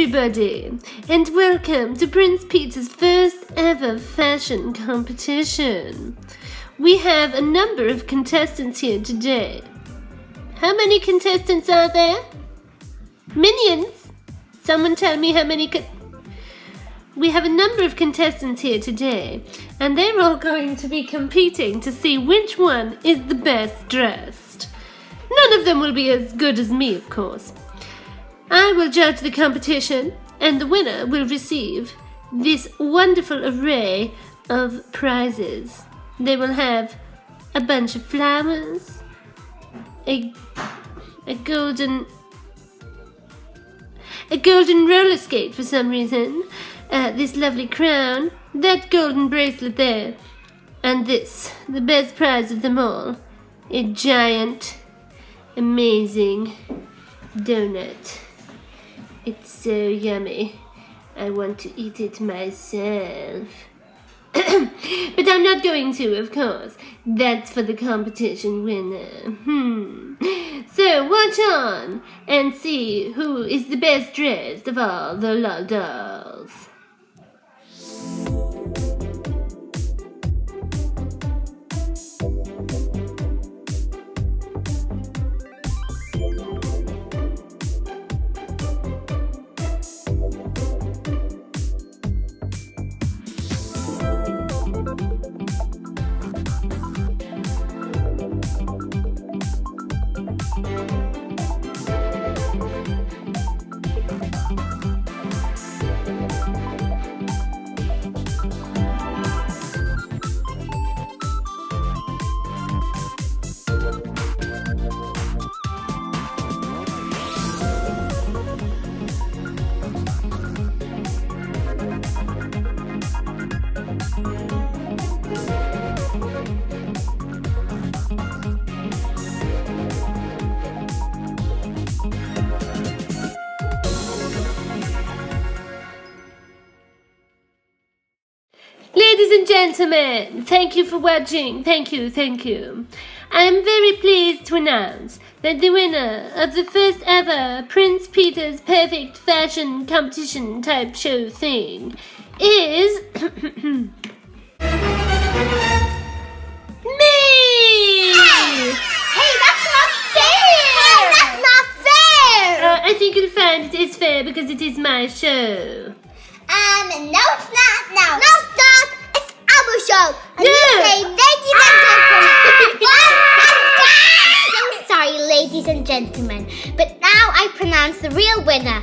everybody, and welcome to Prince Peter's first ever fashion competition. We have a number of contestants here today. How many contestants are there? Minions! Someone tell me how many We have a number of contestants here today, and they're all going to be competing to see which one is the best dressed. None of them will be as good as me, of course. I will judge the competition, and the winner will receive this wonderful array of prizes. They will have a bunch of flowers, a, a golden a golden roller skate for some reason, uh, this lovely crown, that golden bracelet there, and this, the best prize of them all, a giant, amazing donut. It's so yummy. I want to eat it myself. but I'm not going to, of course. That's for the competition winner. Hmm. So watch on and see who is the best dressed of all the LOL dolls. Ladies and gentlemen, thank you for watching. Thank you, thank you. I am very pleased to announce that the winner of the first ever Prince Peter's Perfect Fashion Competition type show thing is... me! Hey, that's not fair! Hey, that's not fair! Uh, I think you'll find it is fair because it is my show. Um, no, it's not. No. No, it's not. Show. And Yeah. you say, ladies and gentlemen. I'm so sorry, ladies and gentlemen. But now I pronounce the real winner.